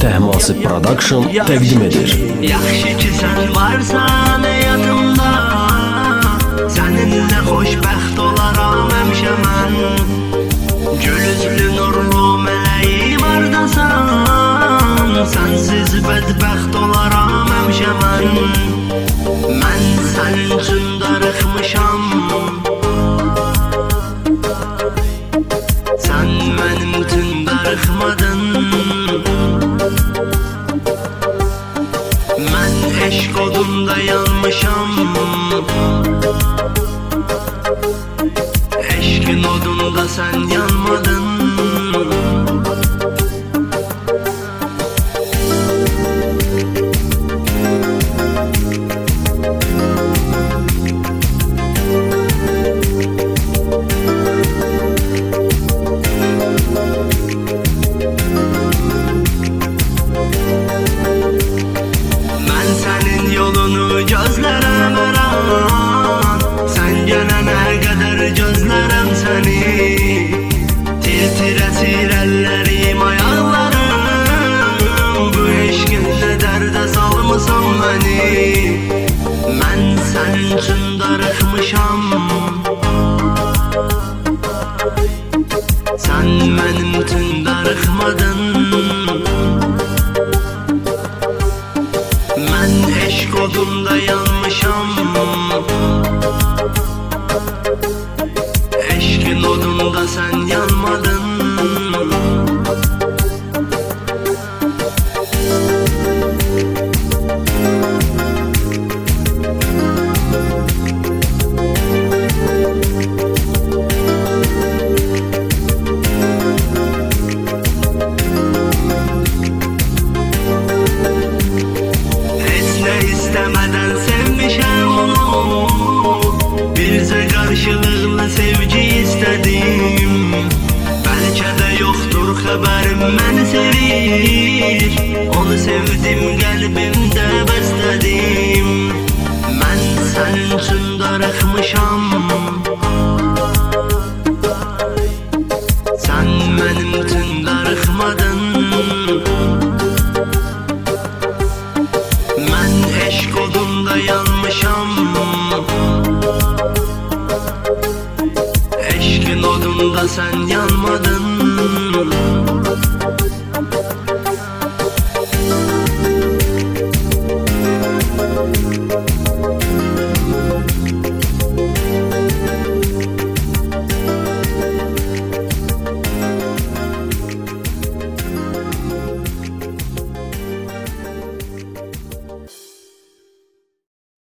Təhması Production təqdim edir. Yaxşı ki sən varsan həyatımda Səninlə xoşbəxt olaram həmişə mən Gülüzlü nurlu mələyim hardasan Sənsiz bədbəxt olaram həmişə mən Mən sənin üçün odunda yanmışam Eşqin odunda sən yanmadın üçün darıxmışam Sən mənim üçün darıxmadın Mən eşq odunda yanmışam. Eşqin odunda sən yanmadın məni sevir Onu sevdim qəlbimdə bəstədim Mən sənin üçün darıxmışam Sən mənim üçün darıxmadın Mən eşq odunda yanmışam. Eşqin odunda sən yanmadın